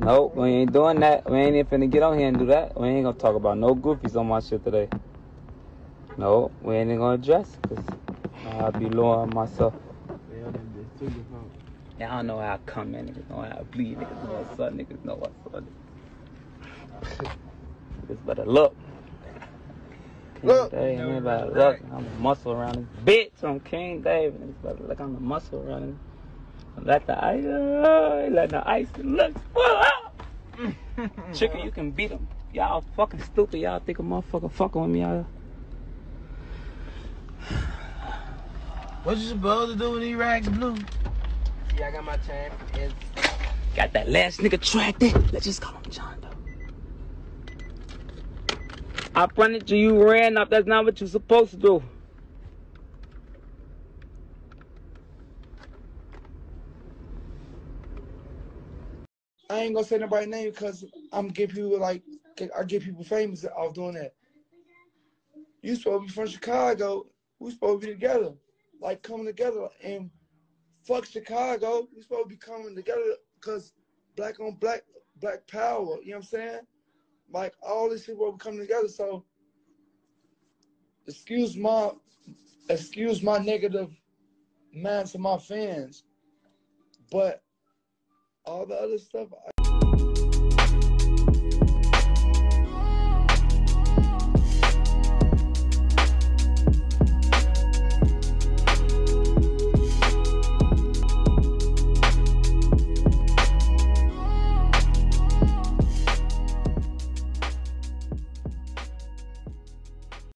Nope, we ain't doing that. We ain't even finna get on here and do that. We ain't gonna talk about no goofies on my shit today. No, we ain't even gonna address it, cause I'll be lowering myself. Y'all know how I come in, niggas know how I bleed, niggas know what's up, niggas know what's up. Niggas better look. King Look. Niggas better look. I'm a muscle around this bitch. I'm King Dave. Niggas better look. I'm a muscle around this. Let the ice, uh, let the ice look. Chicken, you can beat them. Y'all fucking stupid. Y'all think a motherfucker fucking with me out What you supposed to do with these rags blue? See, I got my chain. It's Got that last nigga tracked in. Let's just call him John Doe. I fronted you, you ran up. That's not what you're supposed to do. I ain't gonna say nobody's name because I'm give people like I get people famous off doing that. You supposed to be from Chicago. We supposed to be together, like coming together and fuck Chicago. We supposed to be coming together because black on black, black power. You know what I'm saying? Like all this shit be coming together. So excuse my excuse my negative man to my fans, but all the other stuff,